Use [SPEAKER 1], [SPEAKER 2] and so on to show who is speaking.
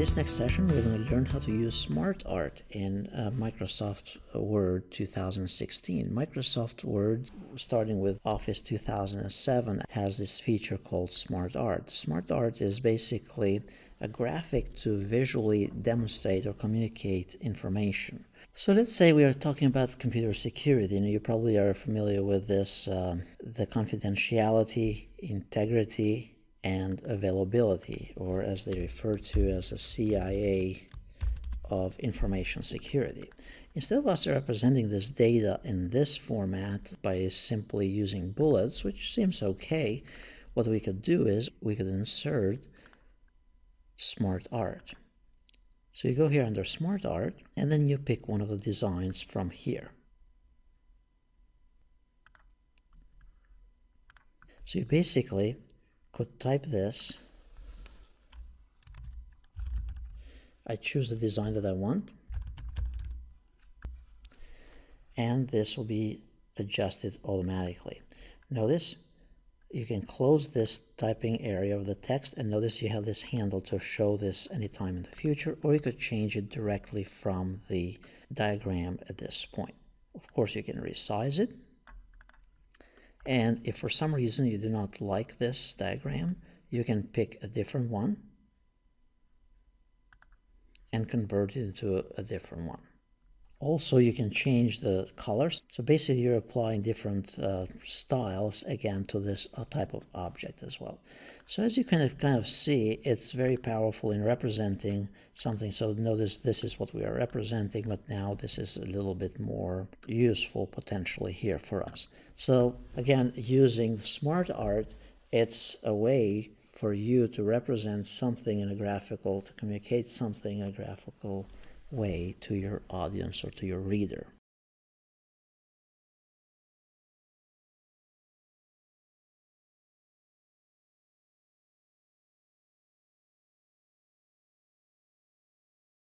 [SPEAKER 1] this next session, we're going to learn how to use SmartArt in uh, Microsoft Word 2016. Microsoft Word, starting with Office 2007, has this feature called SmartArt. Smart Art is basically a graphic to visually demonstrate or communicate information. So let's say we are talking about computer security, and you probably are familiar with this, uh, the confidentiality, integrity, and availability, or as they refer to as a CIA of information security. Instead of us representing this data in this format by simply using bullets, which seems okay, what we could do is we could insert SmartArt. So you go here under SmartArt and then you pick one of the designs from here. So you basically could type this. I choose the design that I want. And this will be adjusted automatically. Notice you can close this typing area of the text and notice you have this handle to show this anytime in the future or you could change it directly from the diagram at this point. Of course you can resize it and if for some reason you do not like this diagram, you can pick a different one and convert it into a different one. Also, you can change the colors. So basically, you're applying different uh, styles again to this uh, type of object as well. So as you kind of kind of see, it's very powerful in representing something. So notice this is what we are representing, but now this is a little bit more useful potentially here for us. So again, using SmartArt, it's a way for you to represent something in a graphical, to communicate something in a graphical way to your audience or to your reader.